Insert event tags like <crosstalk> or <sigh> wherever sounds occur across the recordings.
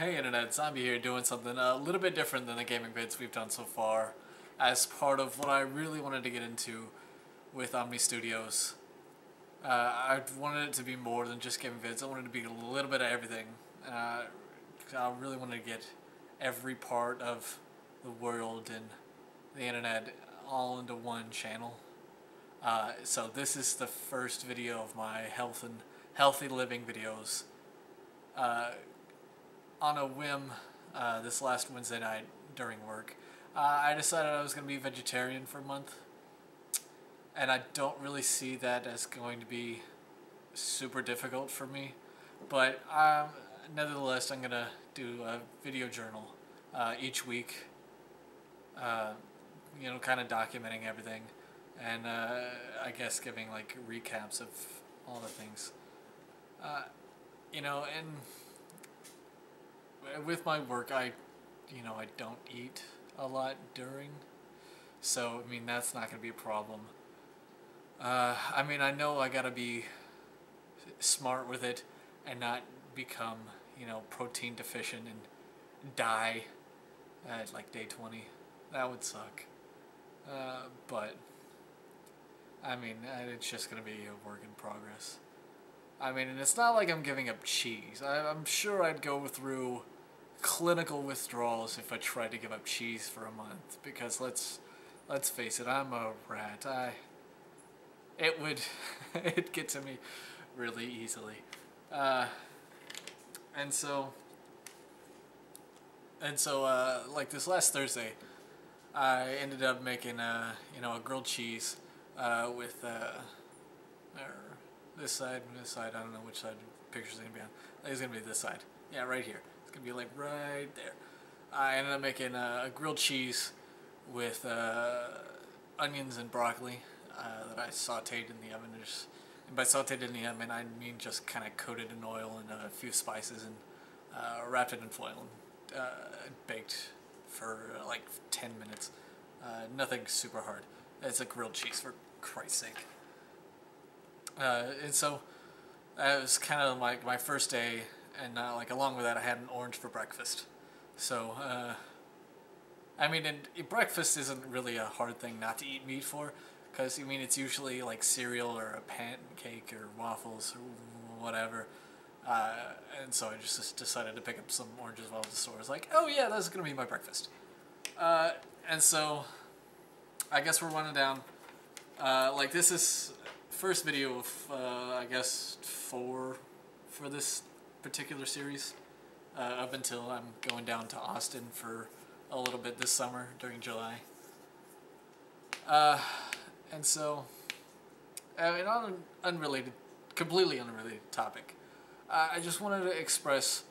Hey Internet, Zombie here doing something a little bit different than the gaming vids we've done so far as part of what I really wanted to get into with Omni Studios. Uh, I wanted it to be more than just gaming vids, I wanted it to be a little bit of everything. Uh, I really wanted to get every part of the world and the Internet all into one channel. Uh, so this is the first video of my health and healthy living videos. Uh, on a whim, uh, this last Wednesday night during work, uh, I decided I was going to be vegetarian for a month. And I don't really see that as going to be super difficult for me. But um, nevertheless, I'm going to do a video journal uh, each week, uh, you know, kind of documenting everything. And uh, I guess giving like recaps of all the things. Uh, you know, and with my work, I, you know, I don't eat a lot during, so I mean that's not gonna be a problem. Uh, I mean I know I gotta be smart with it and not become, you know, protein deficient and die at like day 20. That would suck. Uh, but, I mean, uh, it's just gonna be a work in progress. I mean, and it's not like I'm giving up cheese. I, I'm sure I'd go through clinical withdrawals if I tried to give up cheese for a month because let's let's face it, I'm a rat. I it would <laughs> it get to me really easily, uh, and so and so uh, like this last Thursday, I ended up making a you know a grilled cheese uh, with uh, this side this side. I don't know which side the picture's gonna be on. It's gonna be this side. Yeah, right here. It's gonna be like right there. I ended up making a grilled cheese with uh, onions and broccoli uh, that I sauteed in the oven. Just, and by sauteed in the oven, I mean just kind of coated in oil and a few spices and uh, wrapped it in foil and uh, baked for uh, like 10 minutes. Uh, nothing super hard. It's a grilled cheese for Christ's sake. And so that was kind of like my first day and uh, like along with that, I had an orange for breakfast. So, uh, I mean, and breakfast isn't really a hard thing not to eat meat for, because I mean it's usually like cereal or a pancake or waffles or whatever. Uh, and so I just, decided to pick up some oranges while at the store. I was like, oh yeah, that's gonna be my breakfast. Uh, and so, I guess we're running down. Uh, like this is first video of uh, I guess four for this particular series uh, up until I'm going down to Austin for a little bit this summer during July. Uh, and so, I mean, on an unrelated, completely unrelated topic, uh, I just wanted to express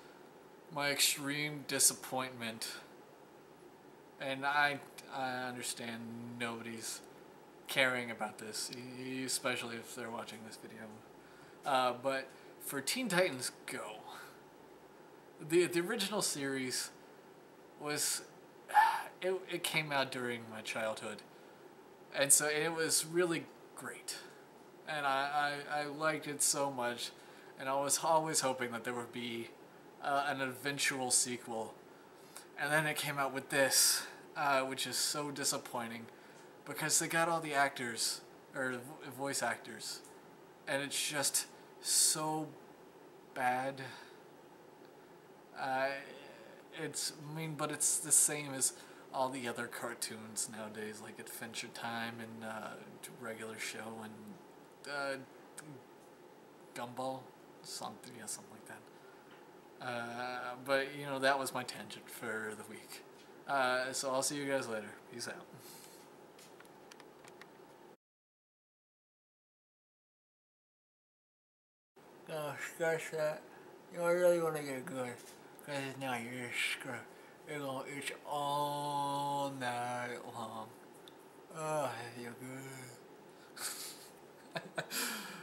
my extreme disappointment. And I, I understand nobody's caring about this, especially if they're watching this video. Uh, but for Teen Titans Go, the the original series was <sighs> it it came out during my childhood, and so it was really great, and I I, I liked it so much, and I was always hoping that there would be uh, an eventual sequel, and then it came out with this, uh, which is so disappointing, because they got all the actors or voice actors, and it's just so bad. Uh, it's I mean, but it's the same as all the other cartoons nowadays, like Adventure Time and uh, regular show and uh, Gumball, something yeah, something like that. Uh, but you know that was my tangent for the week. Uh, so I'll see you guys later. Peace out. Scratch that. You really want to get good. Because now you're scrub. You're going to itch all night long. Oh, feel good. <laughs>